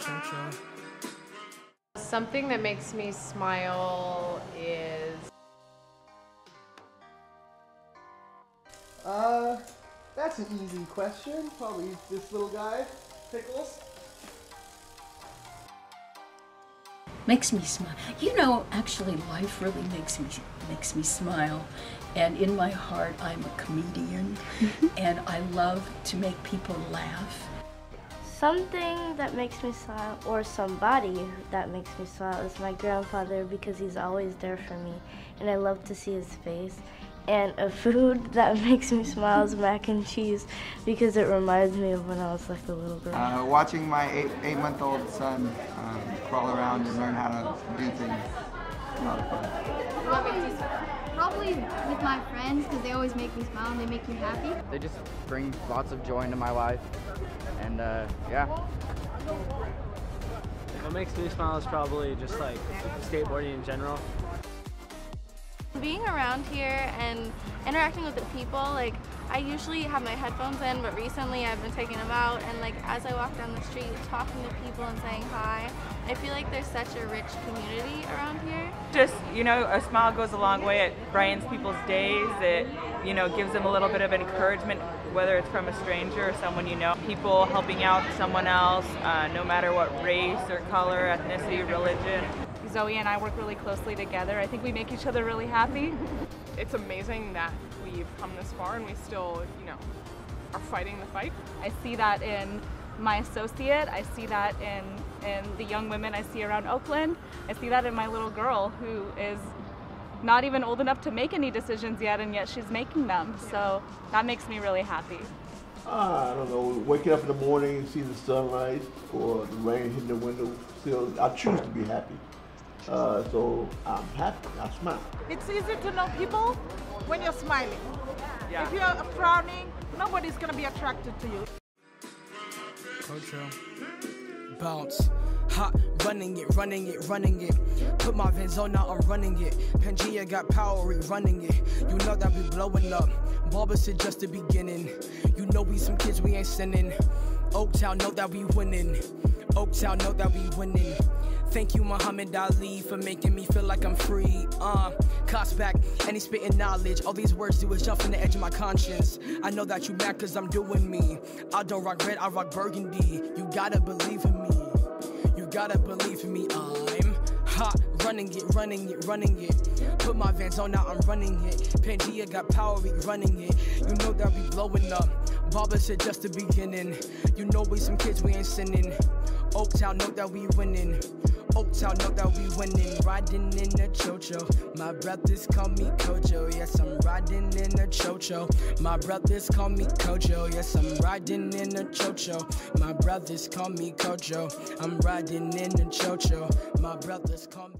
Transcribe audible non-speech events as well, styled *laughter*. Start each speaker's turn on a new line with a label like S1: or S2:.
S1: Kocho.
S2: Something that makes me smile is
S3: Uh, that's an easy question. Probably this little guy, Pickles.
S4: makes me smile. You know, actually, life really makes me makes me smile, and in my heart, I'm a comedian, *laughs* and I love to make people laugh.
S5: Something that makes me smile, or somebody that makes me smile, is my grandfather because he's always there for me, and I love to see his face. And a food *laughs* that makes me smile is mac and cheese because it reminds me of when I was like a little girl.
S6: Uh, watching my eight, eight month old son um, crawl around and learn how to do things. A lot of fun.
S7: What makes you smile? Probably with my friends because they always make me smile and they make me happy.
S8: They just bring lots of joy into my life. And uh, yeah.
S1: What makes me smile is probably just like skateboarding in general.
S9: Being around here and interacting with the people, like I usually have my headphones in, but recently I've been taking them out and like as I walk down the street talking to people and saying hi, I feel like there's such a rich community around here.
S10: Just, you know, a smile goes a long way. It brightens people's days. It, you know, gives them a little bit of encouragement, whether it's from a stranger or someone you know. People helping out someone else, uh, no matter what race or color, ethnicity, religion.
S11: Zoe and I work really closely together. I think we make each other really happy. *laughs*
S2: it's amazing that we've come this far and we still, you know, are fighting the fight.
S11: I see that in my associate. I see that in in the young women I see around Oakland. I see that in my little girl who is not even old enough to make any decisions yet, and yet she's making them. So that makes me really happy.
S3: Uh, I don't know, waking up in the morning and seeing the sunlight or the rain hitting the window. Still, I choose to be happy. Uh, so I'm happy. I smile.
S12: It's easy to know people when you're smiling.
S10: Yeah.
S12: If you're frowning, nobody's gonna be attracted to you.
S1: Kocho. Bounce. Hot, running it, running it, running it. Put my Vans on, now I'm running it. Pangea got power, we running it. You know that we blowing up. Barber said just the beginning. You know we some kids, we ain't sinning. Oaktown know that we winning. Oaktown know that we winning. Thank you, Muhammad Ali, for making me feel like I'm free. Uh, cost back, and he spitting knowledge. All these words do is jump from the edge of my conscience. I know that you mad cause I'm doing me. I don't rock red, I rock burgundy. You gotta believe in me. Gotta believe me. I'm hot, running it, running it, running it. Put my Vans on, now I'm running it. Pangea got power, we running it. You know that we blowing up. Baba said just the beginning. You know we some kids, we ain't sinning. Oaktown know that we winning. Oaktown know that we winning. Riding in a chocho. My brothers call me Kojo. Yes, I'm riding in a chocho. My brothers call me Kojo. Yes, I'm riding in a chocho. My brothers call me Kojo. I'm riding in a chocho. My brothers call me.